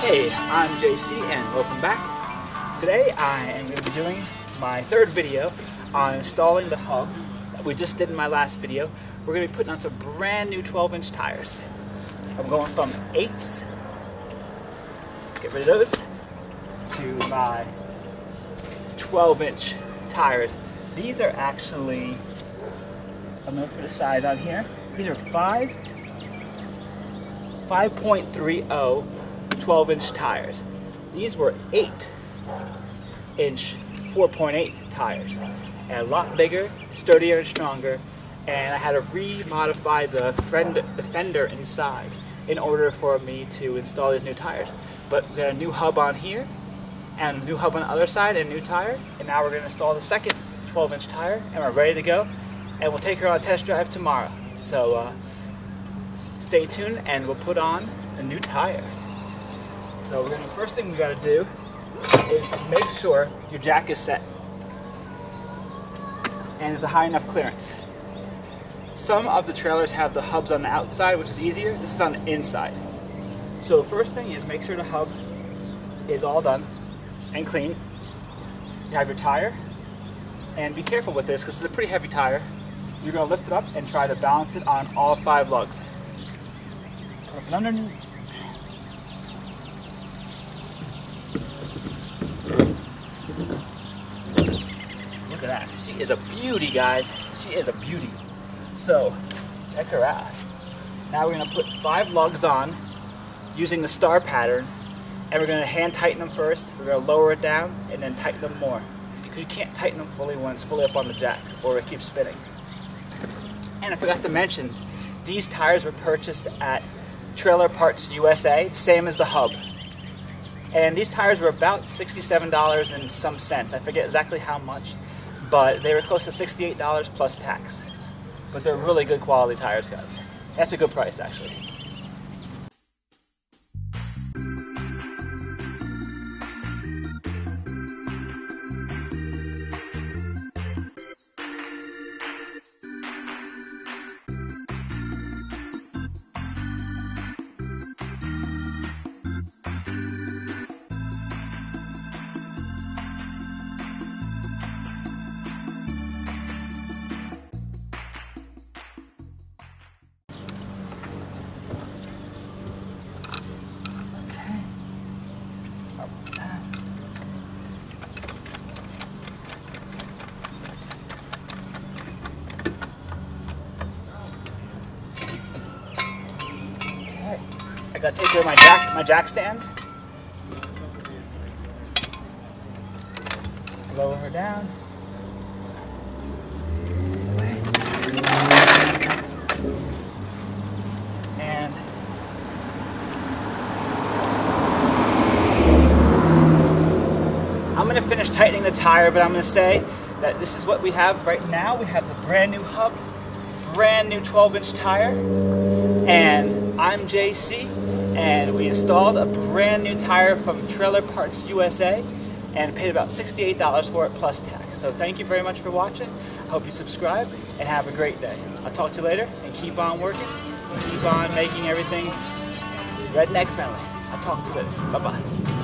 Hey, I'm JC and welcome back. Today I am going to be doing my third video on installing the hub that we just did in my last video. We're going to be putting on some brand new 12 inch tires. I'm going from 8s, get rid of those, to my 12 inch tires. These are actually, I'm going to for the size on here. These are 5, 5.30 12 inch tires. These were 8 inch 4.8 tires. And a lot bigger, sturdier, and stronger. And I had to re-modify the, friend, the fender inside in order for me to install these new tires. But we got a new hub on here, and a new hub on the other side, and a new tire. And now we're going to install the second 12 inch tire, and we're ready to go. And we'll take her on a test drive tomorrow. So uh, stay tuned, and we'll put on a new tire. So we're gonna first thing we gotta do is make sure your jack is set and is a high enough clearance. Some of the trailers have the hubs on the outside, which is easier. This is on the inside. So the first thing is make sure the hub is all done and clean. You have your tire, and be careful with this because it's a pretty heavy tire. You're gonna lift it up and try to balance it on all five lugs. Put it underneath. At that. She is a beauty, guys. She is a beauty. So, check her out. Now we're gonna put five lugs on using the star pattern, and we're gonna hand tighten them first. We're gonna lower it down and then tighten them more. Because you can't tighten them fully when it's fully up on the jack, or it keeps spinning. And I forgot to mention, these tires were purchased at Trailer Parts USA, same as the hub. And these tires were about $67 and some cents. I forget exactly how much, but they were close to $68 plus tax. But they're really good quality tires, guys. That's a good price, actually. Gotta take care of my jack my jack stands. Lower her down. And I'm gonna finish tightening the tire, but I'm gonna say that this is what we have right now. We have the brand new hub, brand new 12 inch tire, and I'm JC, and we installed a brand new tire from Trailer Parts USA and paid about $68 for it plus tax. So thank you very much for watching. I hope you subscribe and have a great day. I'll talk to you later and keep on working and keep on making everything redneck friendly. I'll talk to you later. Bye bye.